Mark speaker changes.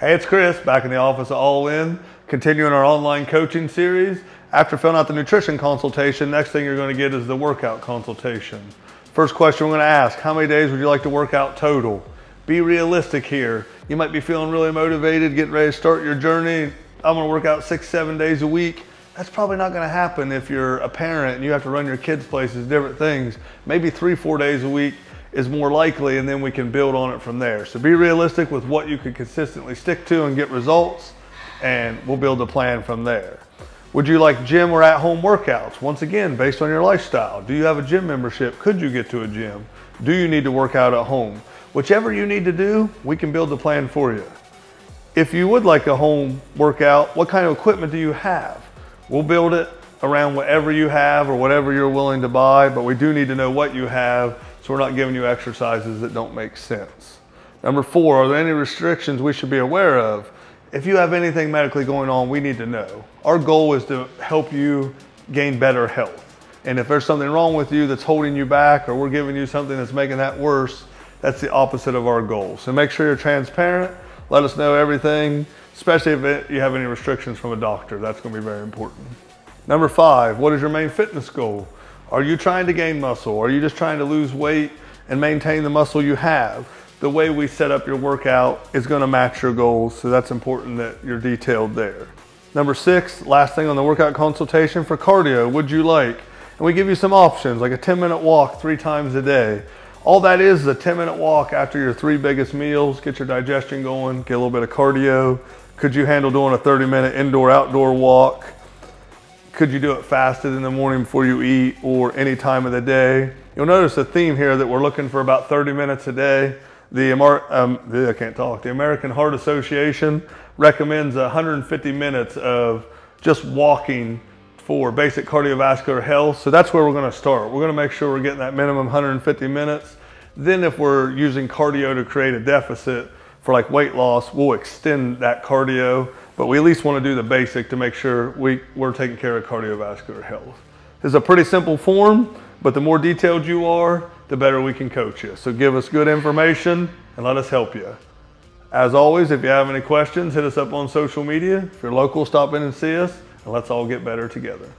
Speaker 1: Hey, it's Chris back in the office All In, continuing our online coaching series. After filling out the nutrition consultation, next thing you're going to get is the workout consultation. First question we're going to ask How many days would you like to work out total? Be realistic here. You might be feeling really motivated, getting ready to start your journey. I'm going to work out six, seven days a week. That's probably not going to happen if you're a parent and you have to run your kids' places, different things. Maybe three, four days a week is more likely and then we can build on it from there. So be realistic with what you can consistently stick to and get results and we'll build a plan from there. Would you like gym or at home workouts? Once again, based on your lifestyle. Do you have a gym membership? Could you get to a gym? Do you need to work out at home? Whichever you need to do, we can build the plan for you. If you would like a home workout, what kind of equipment do you have? We'll build it around whatever you have or whatever you're willing to buy, but we do need to know what you have so we're not giving you exercises that don't make sense. Number four, are there any restrictions we should be aware of? If you have anything medically going on, we need to know. Our goal is to help you gain better health. And if there's something wrong with you that's holding you back or we're giving you something that's making that worse, that's the opposite of our goal. So make sure you're transparent. Let us know everything, especially if it, you have any restrictions from a doctor. That's going to be very important. Number five, what is your main fitness goal? Are you trying to gain muscle? Are you just trying to lose weight and maintain the muscle you have? The way we set up your workout is going to match your goals, so that's important that you're detailed there. Number six, last thing on the workout consultation for cardio, would you like? And we give you some options like a 10 minute walk three times a day. All that is is a 10 minute walk after your three biggest meals, get your digestion going, get a little bit of cardio. Could you handle doing a 30 minute indoor outdoor walk? Could you do it fasted in the morning before you eat or any time of the day? You'll notice a theme here that we're looking for about 30 minutes a day. The, um, I can't talk. The American Heart Association recommends 150 minutes of just walking for basic cardiovascular health. So that's where we're going to start. We're going to make sure we're getting that minimum 150 minutes. Then if we're using cardio to create a deficit for like weight loss, we'll extend that cardio but we at least want to do the basic to make sure we, we're taking care of cardiovascular health. It's a pretty simple form, but the more detailed you are, the better we can coach you. So give us good information and let us help you. As always, if you have any questions, hit us up on social media. If you're local, stop in and see us, and let's all get better together.